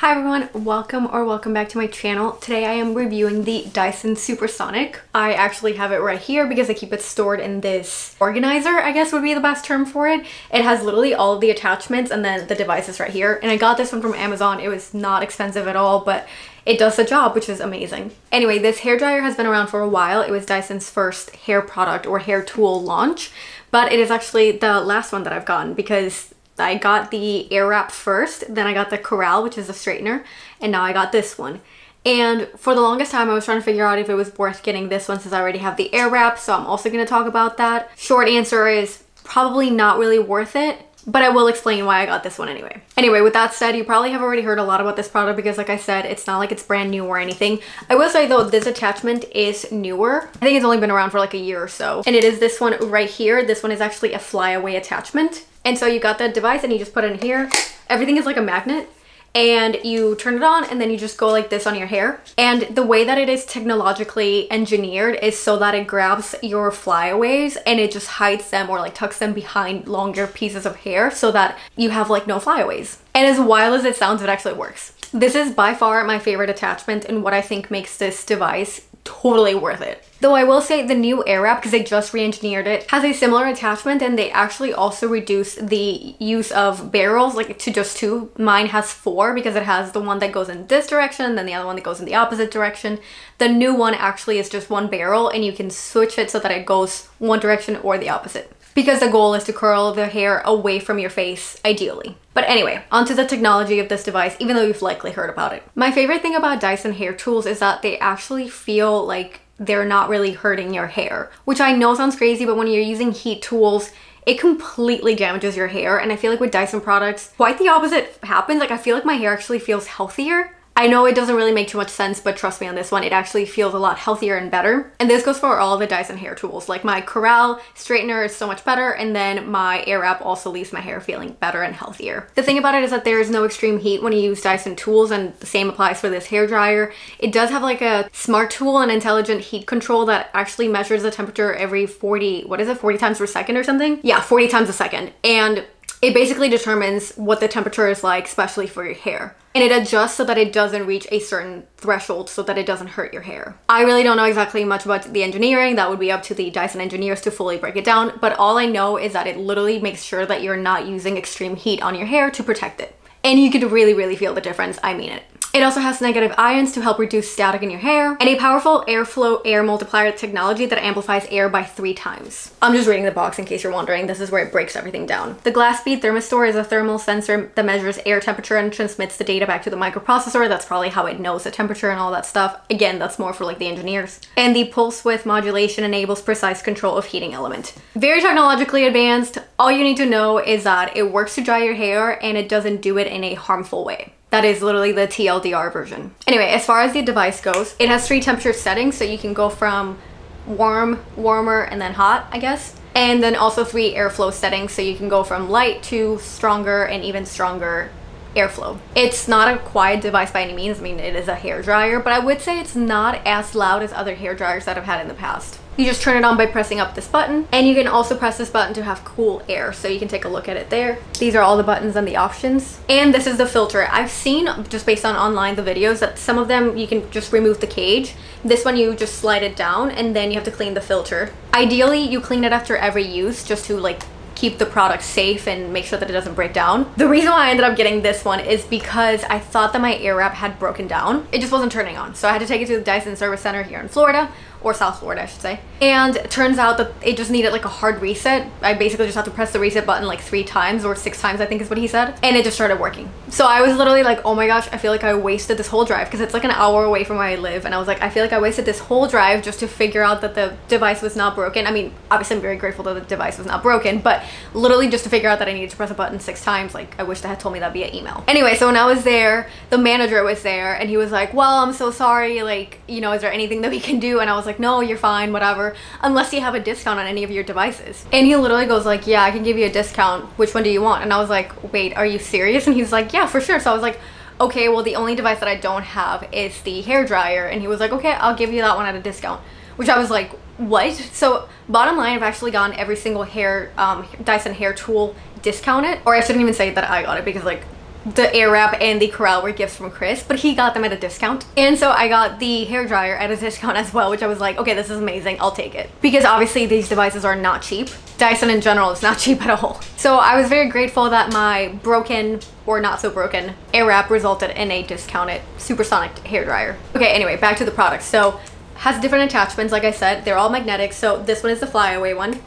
Hi everyone, welcome or welcome back to my channel. Today I am reviewing the Dyson Supersonic. I actually have it right here because I keep it stored in this organizer, I guess would be the best term for it. It has literally all of the attachments and then the devices right here. And I got this one from Amazon. It was not expensive at all, but it does the job, which is amazing. Anyway, this hair dryer has been around for a while. It was Dyson's first hair product or hair tool launch, but it is actually the last one that I've gotten because I got the air wrap first, then I got the Corrale, which is a straightener, and now I got this one. And for the longest time, I was trying to figure out if it was worth getting this one since I already have the air wrap, so I'm also going to talk about that. Short answer is probably not really worth it, but I will explain why I got this one anyway. Anyway, with that said, you probably have already heard a lot about this product because like I said, it's not like it's brand new or anything. I will say though, this attachment is newer. I think it's only been around for like a year or so. And it is this one right here. This one is actually a flyaway attachment. And so you got that device and you just put it in here. Everything is like a magnet and you turn it on and then you just go like this on your hair. And the way that it is technologically engineered is so that it grabs your flyaways and it just hides them or like tucks them behind longer pieces of hair so that you have like no flyaways. And as wild as it sounds, it actually works. This is by far my favorite attachment and what I think makes this device totally worth it. Though I will say the new air Airwrap, because they just re-engineered it, has a similar attachment and they actually also reduce the use of barrels like to just two. Mine has four because it has the one that goes in this direction, then the other one that goes in the opposite direction. The new one actually is just one barrel and you can switch it so that it goes one direction or the opposite because the goal is to curl the hair away from your face, ideally. But anyway, onto the technology of this device, even though you've likely heard about it. My favorite thing about Dyson hair tools is that they actually feel like they're not really hurting your hair, which I know sounds crazy, but when you're using heat tools, it completely damages your hair. And I feel like with Dyson products, quite the opposite happens. Like I feel like my hair actually feels healthier I know it doesn't really make too much sense, but trust me on this one, it actually feels a lot healthier and better. And this goes for all the Dyson hair tools. Like my Corrale straightener is so much better, and then my Airwrap also leaves my hair feeling better and healthier. The thing about it is that there is no extreme heat when you use Dyson tools, and the same applies for this hair dryer. It does have like a smart tool and intelligent heat control that actually measures the temperature every 40, what is it, 40 times per second or something? Yeah, 40 times a second. And it basically determines what the temperature is like, especially for your hair. And it adjusts so that it doesn't reach a certain threshold so that it doesn't hurt your hair. I really don't know exactly much about the engineering. That would be up to the Dyson engineers to fully break it down. But all I know is that it literally makes sure that you're not using extreme heat on your hair to protect it. And you could really, really feel the difference. I mean it. It also has negative ions to help reduce static in your hair and a powerful airflow air multiplier technology that amplifies air by three times. I'm just reading the box in case you're wondering. This is where it breaks everything down. The glass bead thermistor is a thermal sensor that measures air temperature and transmits the data back to the microprocessor. That's probably how it knows the temperature and all that stuff. Again, that's more for like the engineers. And the pulse width modulation enables precise control of heating element. Very technologically advanced. All you need to know is that it works to dry your hair and it doesn't do it in a harmful way. That is literally the TLDR version. Anyway, as far as the device goes, it has three temperature settings, so you can go from warm, warmer, and then hot, I guess. And then also three airflow settings, so you can go from light to stronger and even stronger airflow. It's not a quiet device by any means. I mean, it is a hair dryer, but I would say it's not as loud as other hair dryers that I've had in the past. You just turn it on by pressing up this button and you can also press this button to have cool air. So you can take a look at it there. These are all the buttons and the options. And this is the filter. I've seen just based on online the videos that some of them you can just remove the cage. This one you just slide it down and then you have to clean the filter. Ideally you clean it after every use just to like keep the product safe and make sure that it doesn't break down. The reason why I ended up getting this one is because I thought that my air wrap had broken down. It just wasn't turning on. So I had to take it to the Dyson Service Center here in Florida or South Florida, I should say. And it turns out that it just needed like a hard reset. I basically just had to press the reset button like three times or six times, I think is what he said. And it just started working. So I was literally like, oh my gosh, I feel like I wasted this whole drive because it's like an hour away from where I live. And I was like, I feel like I wasted this whole drive just to figure out that the device was not broken. I mean, obviously I'm very grateful that the device was not broken, but literally just to figure out that I needed to press a button six times, like I wish they had told me that via email. Anyway, so when I was there, the manager was there and he was like, well, I'm so sorry. Like, you know, is there anything that we can do? And I was like, no, you're fine, whatever, unless you have a discount on any of your devices. And he literally goes like, yeah, I can give you a discount. Which one do you want? And I was like, wait, are you serious? And he's like, yeah, for sure. So I was like, okay, well, the only device that I don't have is the hair dryer. And he was like, okay, I'll give you that one at a discount. Which I was like, what? So bottom line, I've actually gotten every single hair, um, Dyson hair tool discounted. Or I shouldn't even say that I got it because like the Airwrap and the Corrale were gifts from Chris, but he got them at a discount. And so I got the hair dryer at a discount as well, which I was like, okay, this is amazing, I'll take it. Because obviously these devices are not cheap. Dyson in general is not cheap at all. So I was very grateful that my broken or not so broken Airwrap resulted in a discounted supersonic hair dryer. Okay, anyway, back to the product. So has different attachments, like I said, they're all magnetic. So this one is the flyaway one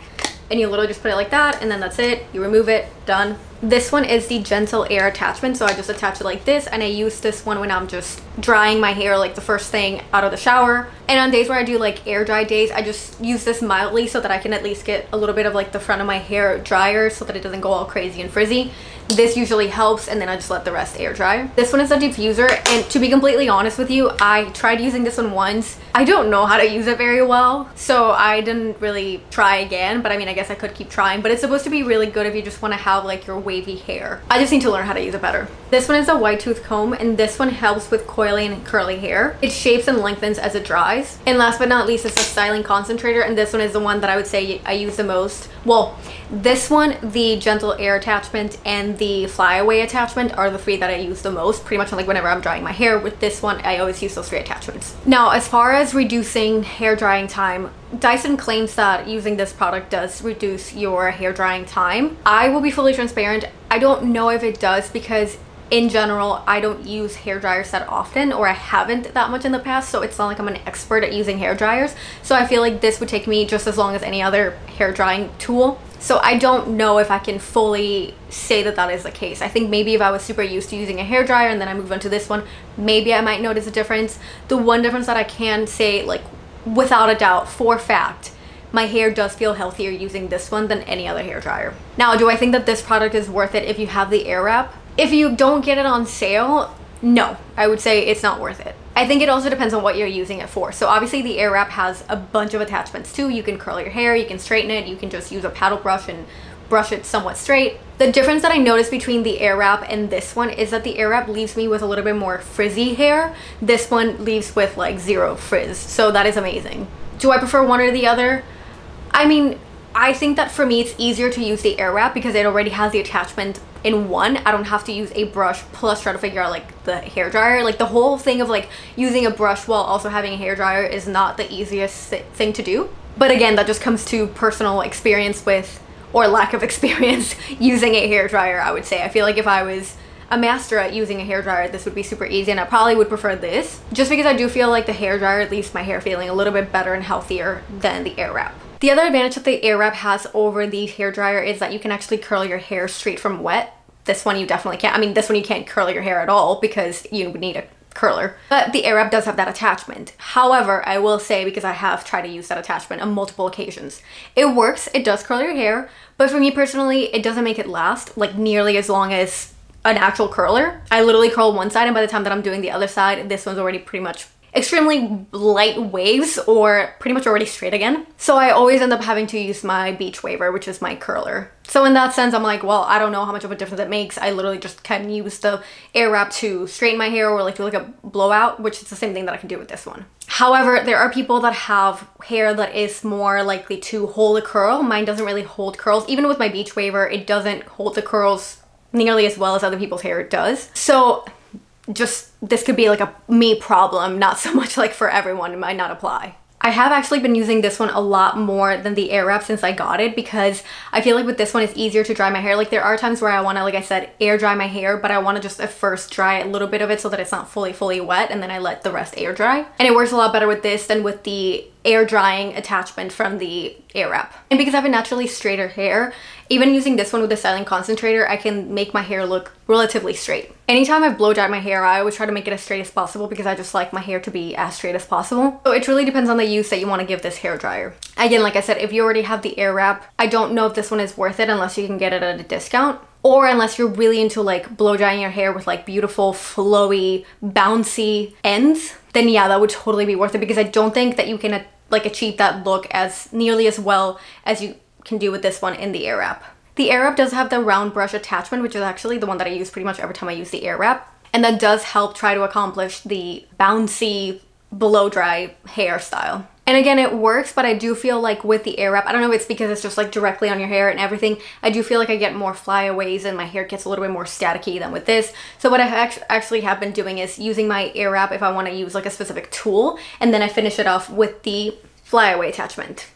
and you literally just put it like that and then that's it. You remove it, done. This one is the gentle air attachment. So I just attach it like this and I use this one when I'm just drying my hair like the first thing out of the shower. And on days where I do like air dry days, I just use this mildly so that I can at least get a little bit of like the front of my hair drier so that it doesn't go all crazy and frizzy. This usually helps and then I just let the rest air dry. This one is a diffuser and to be completely honest with you, I tried using this one once. I don't know how to use it very well, so I didn't really try again, but I mean, I guess I could keep trying, but it's supposed to be really good if you just want to have like your wavy hair. I just need to learn how to use it better. This one is a wide tooth comb and this one helps with coiling and curly hair. It shapes and lengthens as it dries. And last but not least, it's a styling concentrator and this one is the one that I would say I use the most. Well, this one, the gentle air attachment and the flyaway attachment are the three that I use the most pretty much like whenever I'm drying my hair. With this one, I always use those three attachments. Now, as far as reducing hair drying time, Dyson claims that using this product does reduce your hair drying time. I will be fully transparent. I don't know if it does because in general, I don't use hair dryers that often or I haven't that much in the past. So it's not like I'm an expert at using hair dryers. So I feel like this would take me just as long as any other hair drying tool. So I don't know if I can fully say that that is the case. I think maybe if I was super used to using a hair dryer and then I move on to this one, maybe I might notice a difference. The one difference that I can say like without a doubt for fact my hair does feel healthier using this one than any other hair dryer. Now, do I think that this product is worth it if you have the Airwrap? If you don't get it on sale, no, I would say it's not worth it. I think it also depends on what you're using it for. So obviously the Airwrap has a bunch of attachments too. You can curl your hair, you can straighten it, you can just use a paddle brush and brush it somewhat straight. The difference that I noticed between the Airwrap and this one is that the Airwrap leaves me with a little bit more frizzy hair. This one leaves with like zero frizz. So that is amazing. Do I prefer one or the other? I mean, I think that for me it's easier to use the Airwrap because it already has the attachment in one. I don't have to use a brush plus try to figure out like the hair dryer. Like the whole thing of like using a brush while also having a hair dryer is not the easiest thing to do. But again, that just comes to personal experience with or lack of experience using a hair dryer, I would say. I feel like if I was a master at using a hair dryer, this would be super easy and I probably would prefer this just because I do feel like the hair dryer leaves my hair feeling a little bit better and healthier than the Airwrap. The other advantage that the Airwrap has over the hair dryer is that you can actually curl your hair straight from wet. This one you definitely can't. I mean, this one you can't curl your hair at all because you would need a curler. But the Airwrap does have that attachment. However, I will say, because I have tried to use that attachment on multiple occasions, it works, it does curl your hair, but for me personally, it doesn't make it last like nearly as long as an actual curler. I literally curl one side and by the time that I'm doing the other side, this one's already pretty much extremely light waves or pretty much already straight again. So I always end up having to use my beach waver, which is my curler. So in that sense, I'm like, well, I don't know how much of a difference it makes. I literally just can use the air wrap to straighten my hair or like do like a blowout, which is the same thing that I can do with this one. However, there are people that have hair that is more likely to hold a curl. Mine doesn't really hold curls. Even with my beach waver, it doesn't hold the curls nearly as well as other people's hair does. So just this could be like a me problem, not so much like for everyone, it might not apply. I have actually been using this one a lot more than the Airwrap since I got it because I feel like with this one it's easier to dry my hair. Like there are times where I want to, like I said, air dry my hair, but I want to just at first dry a little bit of it so that it's not fully, fully wet and then I let the rest air dry. And it works a lot better with this than with the air drying attachment from the air wrap. And because I have a naturally straighter hair, even using this one with the styling concentrator, I can make my hair look relatively straight. Anytime I blow dry my hair, I always try to make it as straight as possible because I just like my hair to be as straight as possible. So it really depends on the use that you want to give this hair dryer. Again, like I said, if you already have the air wrap, I don't know if this one is worth it unless you can get it at a discount or unless you're really into like blow drying your hair with like beautiful flowy bouncy ends then yeah that would totally be worth it because I don't think that you can uh, like achieve that look as nearly as well as you can do with this one in the air Airwrap. The air Airwrap does have the round brush attachment which is actually the one that I use pretty much every time I use the air Airwrap and that does help try to accomplish the bouncy blow dry hairstyle. And again, it works, but I do feel like with the air wrap, I don't know if it's because it's just like directly on your hair and everything, I do feel like I get more flyaways and my hair gets a little bit more staticky than with this. So what I actually have been doing is using my air wrap if I want to use like a specific tool, and then I finish it off with the flyaway attachment.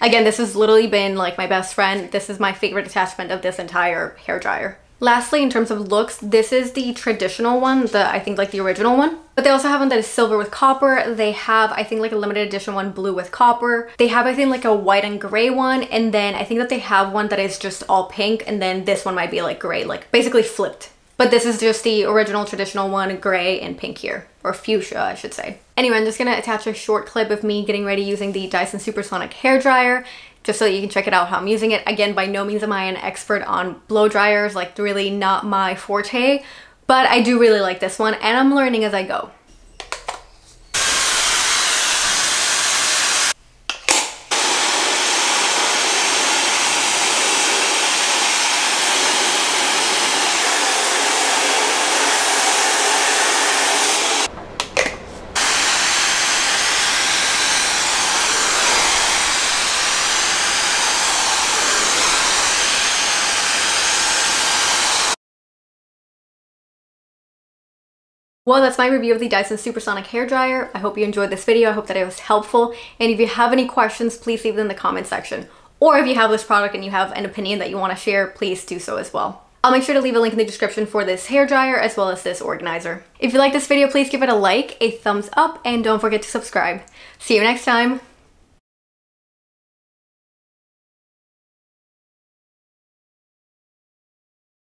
Again, this has literally been like my best friend. This is my favorite attachment of this entire hair dryer. Lastly, in terms of looks, this is the traditional one, the I think like the original one. But they also have one that is silver with copper. They have, I think like a limited edition one, blue with copper. They have, I think like a white and gray one. And then I think that they have one that is just all pink. And then this one might be like gray, like basically flipped. But this is just the original traditional one, gray and pink here, or fuchsia, I should say. Anyway, I'm just gonna attach a short clip of me getting ready using the Dyson Supersonic hair dryer just so that you can check it out how I'm using it. Again, by no means am I an expert on blow dryers, like really not my forte, but I do really like this one and I'm learning as I go. Well, that's my review of the Dyson Supersonic Hair Dryer. I hope you enjoyed this video. I hope that it was helpful. And if you have any questions, please leave them in the comment section. Or if you have this product and you have an opinion that you want to share, please do so as well. I'll make sure to leave a link in the description for this hair dryer as well as this organizer. If you like this video, please give it a like, a thumbs up, and don't forget to subscribe. See you next time.